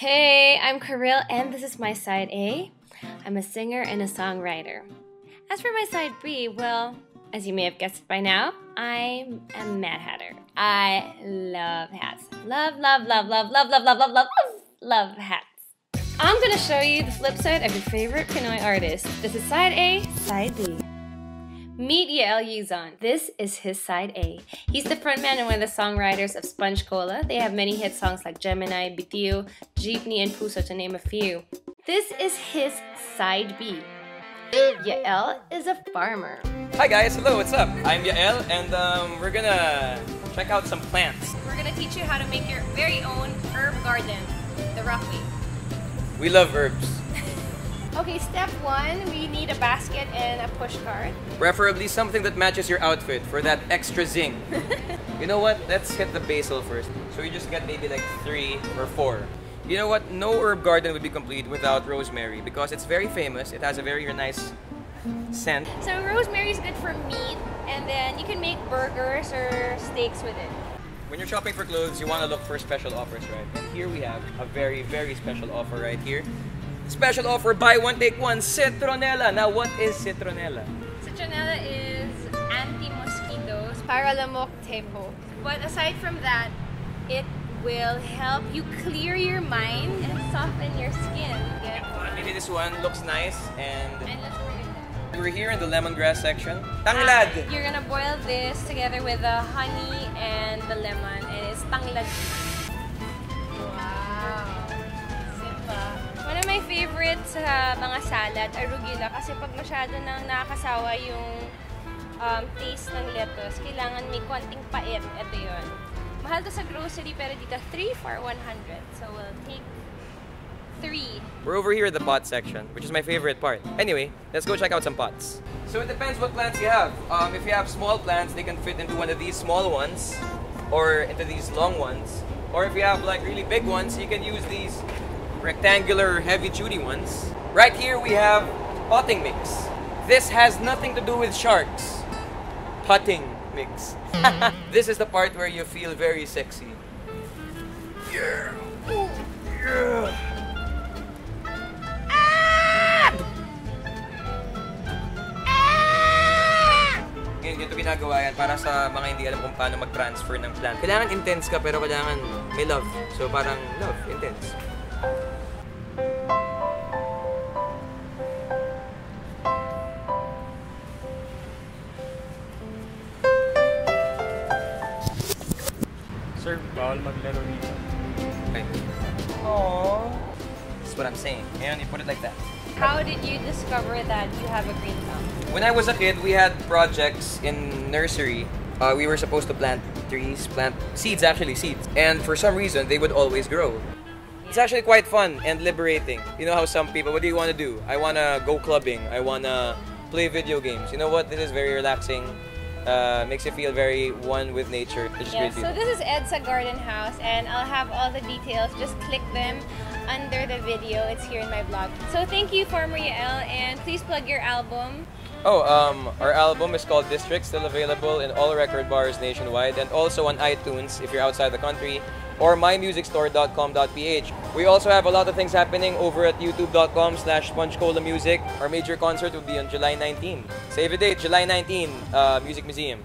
Hey, I'm Karylle, and this is my side A. I'm a singer and a songwriter. As for my side B, well, as you may have guessed by now, I'm a Mad Hatter. I love hats. Love, love, love, love, love, love, love, love, love, love hats. I'm gonna show you the flip side of your favorite Pinoy artist. This is side A, side B. Meet Yael Yuzon. This is his side A. He's the frontman and one of the songwriters of Sponge Cola. They have many hit songs like Gemini, Bitiw, Jeepney, and Puso to name a few. This is his side B. Yael is a farmer. Hi guys, hello, what's up? I'm Yael and um, we're gonna check out some plants. We're gonna teach you how to make your very own herb garden, the rough way. We love herbs. Okay, step one, we need a basket and a push cart. Preferably something that matches your outfit for that extra zing. you know what? Let's hit the basil first. So you just get maybe like three or four. You know what? No herb garden would be complete without rosemary because it's very famous. It has a very nice scent. So rosemary is good for meat and then you can make burgers or steaks with it. When you're shopping for clothes, you want to look for special offers, right? And here we have a very, very special offer right here. Special offer, buy one, take one, Citronella. Now, what is Citronella? Citronella is anti-mosquitoes, para lamok tempo. But aside from that, it will help you clear your mind and soften your skin. Yeah, maybe this one looks nice and... And let's bring it We're here in the lemongrass section. Tanglad! Uh, you're gonna boil this together with the honey and the lemon and it's tanglad. Sa mga salad, arugula. Kasi pag masyado nang nakakasawa yung um, taste ng lettuce, kailangan may konting pait. Ito yon. Mahal to sa grocery, pero dito 3 for 100. So we'll take 3. We're over here at the pot section, which is my favorite part. Anyway, let's go check out some pots. So it depends what plants you have. Um, if you have small plants, they can fit into one of these small ones or into these long ones. Or if you have like really big ones, you can use these rectangular heavy-duty ones. Right here we have potting mix. This has nothing to do with sharks. Potting mix. this is the part where you feel very sexy. Yeah. Yeah. Ngayon, ganito ginagawa yan para sa mga hindi alam kung paano mag-transfer ng plant. Kailangan intense ka pero kailangan may love. So parang love, intense. Sir, bawal maglaro dito. Okay. Aww. That's what I'm saying. Ngayon, you put it like that. How did you discover that you have a green thumb? When I was a kid, we had projects in nursery. Uh, we were supposed to plant trees, plant seeds, actually seeds. And for some reason, they would always grow. It's actually quite fun and liberating. You know how some people, what do you want to do? I want to go clubbing. I want to play video games. You know what? This is very relaxing. Uh, makes you feel very one with nature. It's great so this is Edsa Garden House and I'll have all the details. Just click them under the video. It's here in my blog. So thank you, Farmer Yael, and please plug your album. Oh, um, our album is called District, still available in all record bars nationwide and also on iTunes if you're outside the country or mymusicstore.com.ph. We also have a lot of things happening over at youtube.com slash Music. Our major concert will be on July 19. Save the date, July 19, uh, Music Museum.